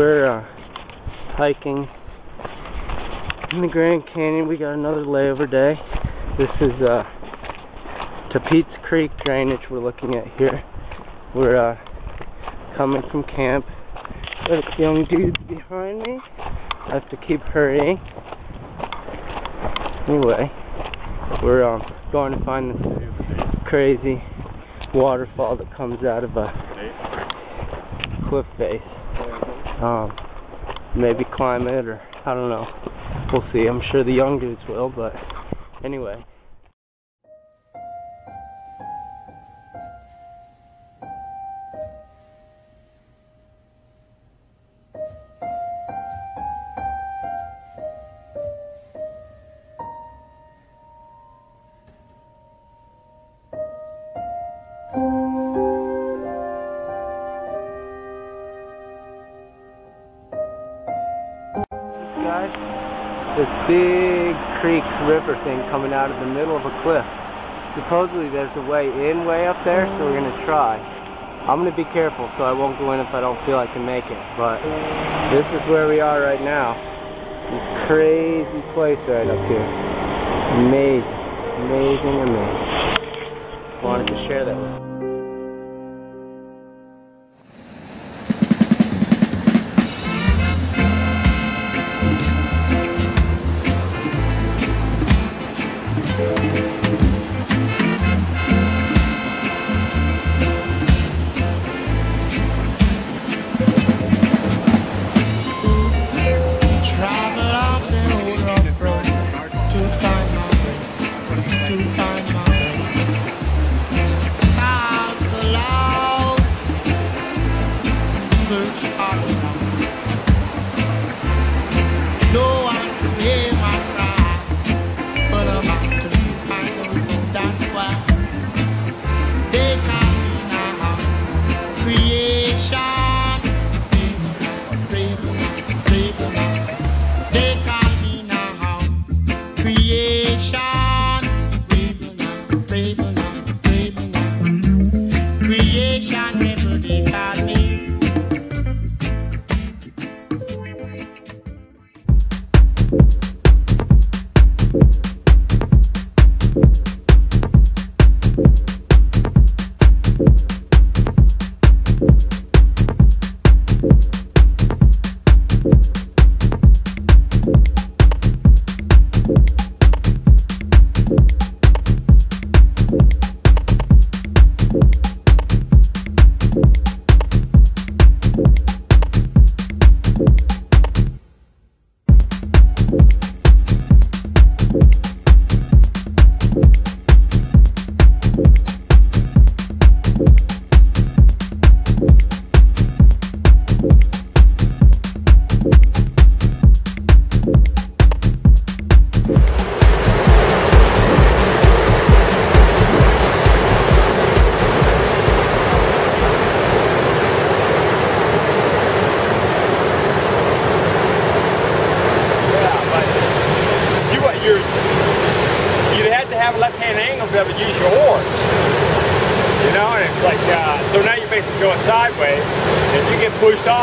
We're uh, hiking in the Grand Canyon. We got another layover day. This is uh, Tapeats Creek drainage we're looking at here. We're uh, coming from camp. There's young dudes behind me. I have to keep hurrying. Anyway, we're um, going to find this crazy waterfall that comes out of a cliff face. Um, maybe climb it or I don't know. We'll see. I'm sure the young dudes will, but anyway. Thing coming out of the middle of a cliff. Supposedly there's a way in way up there, so we're gonna try. I'm gonna be careful so I won't go in if I don't feel I can make it. But this is where we are right now. This crazy place right up here. Amazing. Amazing, amazing. Wanted to share that with you.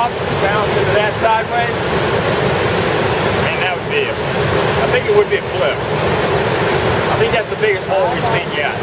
Off, bounce into that sideways, man, that would be it. I think it would be a flip. I think that's the biggest hole we've seen yet.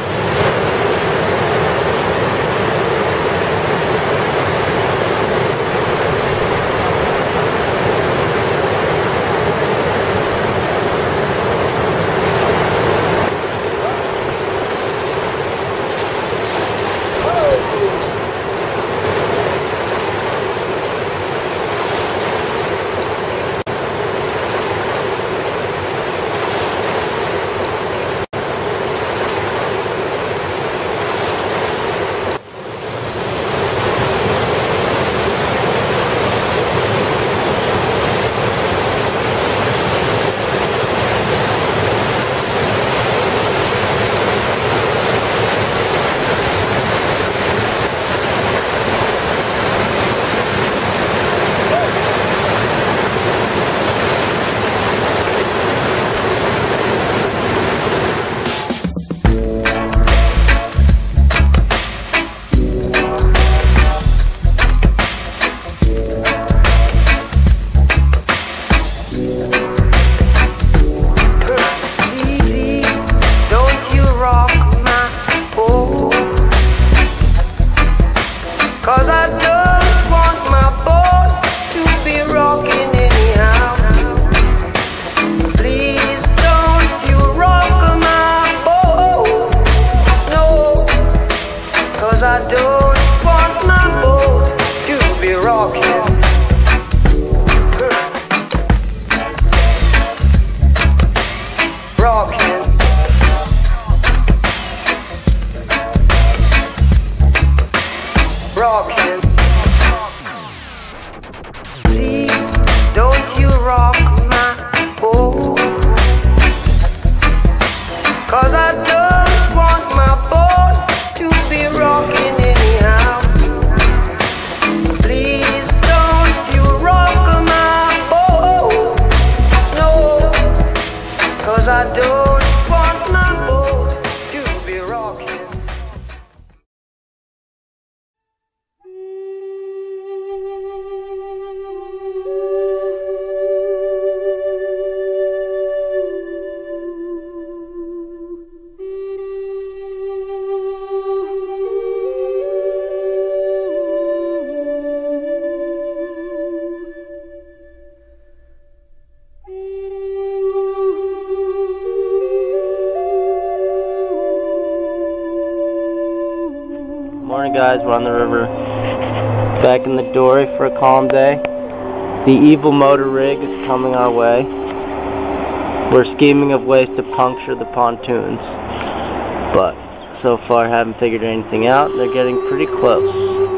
Guys? We're on the river. Back in the dory for a calm day. The evil motor rig is coming our way. We're scheming of ways to puncture the pontoons. But so far haven't figured anything out. They're getting pretty close.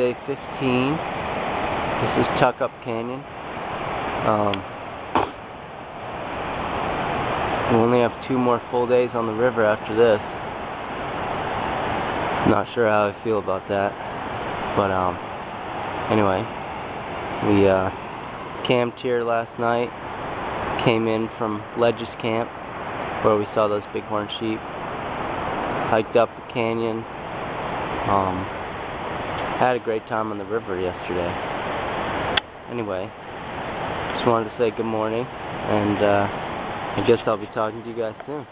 Day 15. This is Tuckup Canyon. Um, we only have two more full days on the river after this. Not sure how I feel about that, but um, anyway, we uh, camped here last night. Came in from Ledges Camp, where we saw those bighorn sheep. Hiked up the canyon, um, had a great time on the river yesterday. Anyway, just wanted to say good morning, and uh, I guess I'll be talking to you guys soon.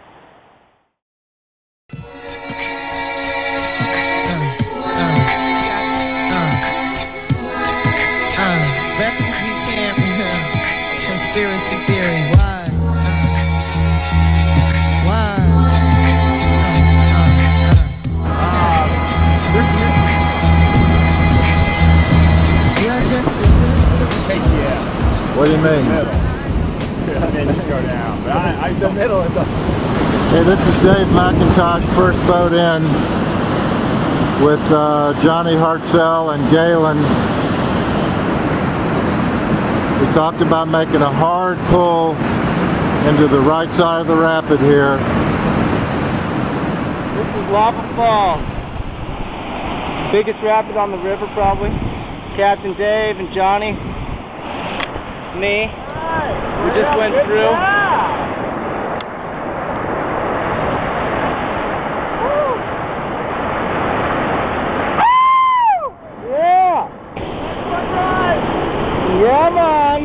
Do you mean? then you go down. But I, I, the middle is the Hey, this is Dave McIntosh, first boat in with uh, Johnny Hartsell and Galen. We talked about making a hard pull into the right side of the rapid here. This is Lava Fall. Biggest rapid on the river, probably. Captain Dave and Johnny. Me. We just went through. Yeah. Yeah, man.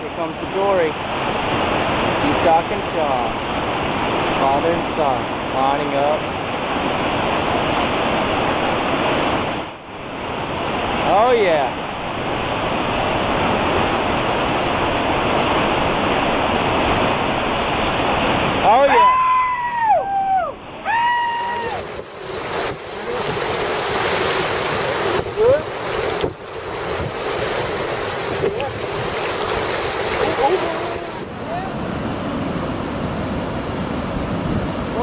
Here comes the dory. Peacock and Shaw. Father and son lining up. Oh yeah. Oh yeah.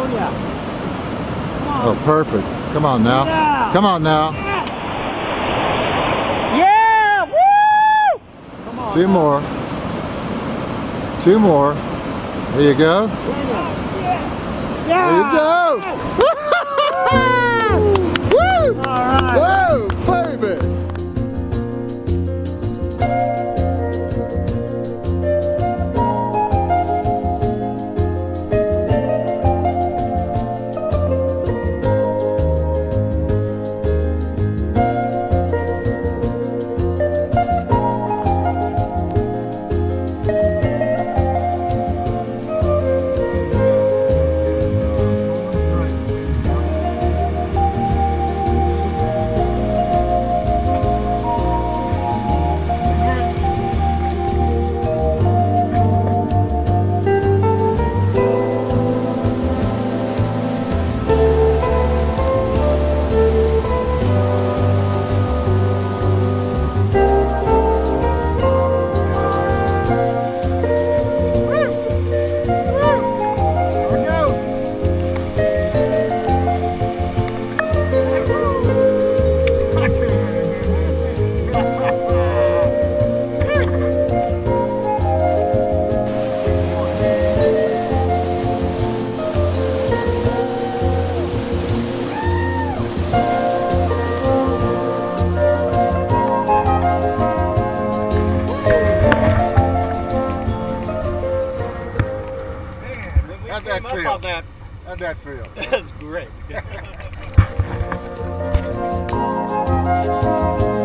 Oh, oh, perfect. Come on now. Come on now. Yeah! Woo! Two more. Two more. There you go. There you go. How'd that feel? That's great.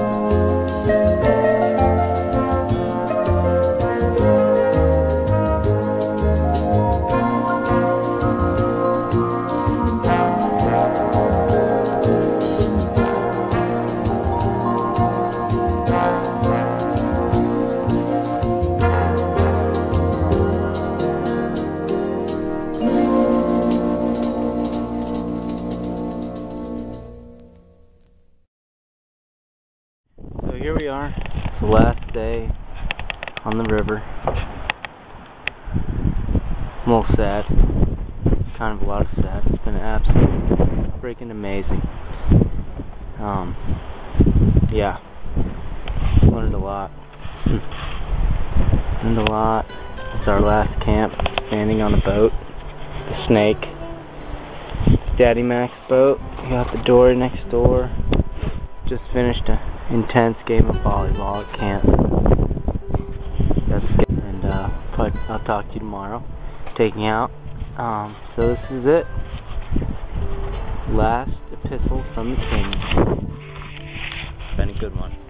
camp, standing on a boat. The snake. Daddy Mac's boat. We got the door next door. Just finished an intense game of volleyball at camp. That's good. And uh, I'll talk to you tomorrow. Taking out. Um, so this is it. Last epistle from the king. Been a good one.